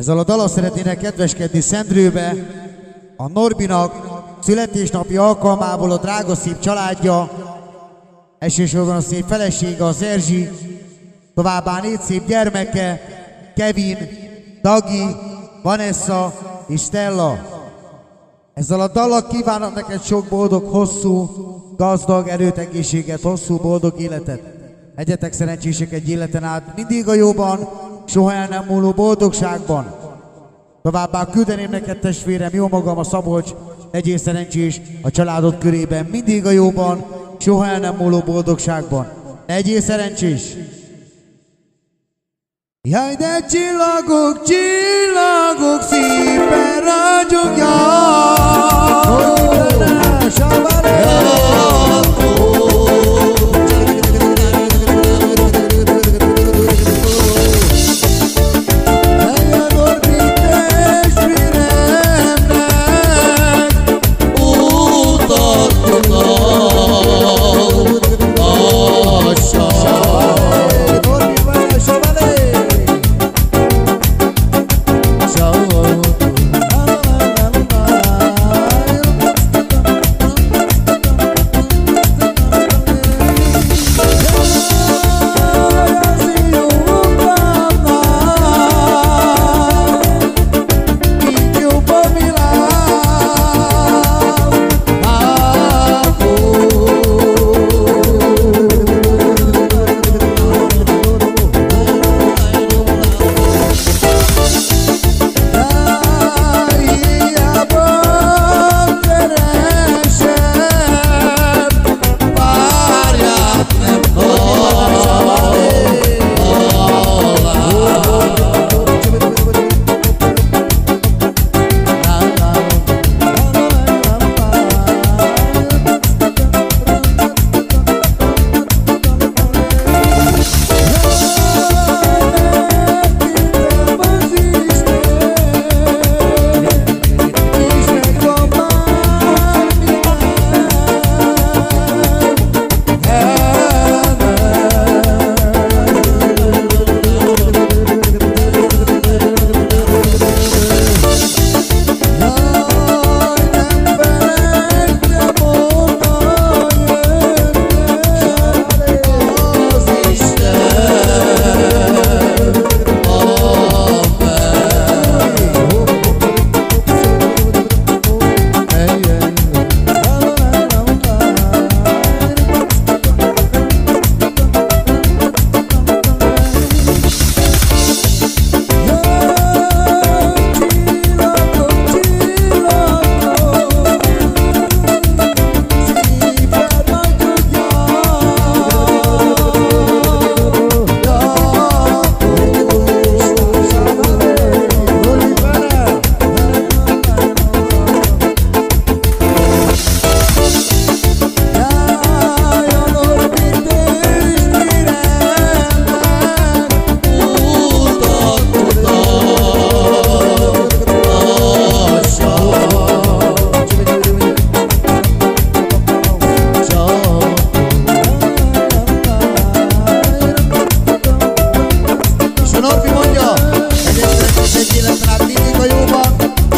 Ezzel a dalal szeretnének kedveskedni Szendrőbe, a Norbinak születésnapi alkalmából a drága szép családja, elsősorban a szép felesége, az Erzsi, továbbá négy szép gyermeke, Kevin, Dagi, Vanessa és Stella. Ezzel a dallal kívánok neked sok boldog, hosszú, gazdag, erőt, egészséget, hosszú, boldog életet. Egyetek szerencsések egy életen át, mindig a jóban, soha el nem múló boldogságban. Továbbá küldeném neked testvérem, jó magam a Szabolcs, legyél szerencsés a családod körében, mindig a jóban, soha el nem múló boldogságban. Legyél szerencsés! Jaj, de csillagok, csillagok szépen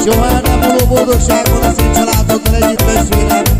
Soha nem múló boldogságban a szép családoddal együtt testvérem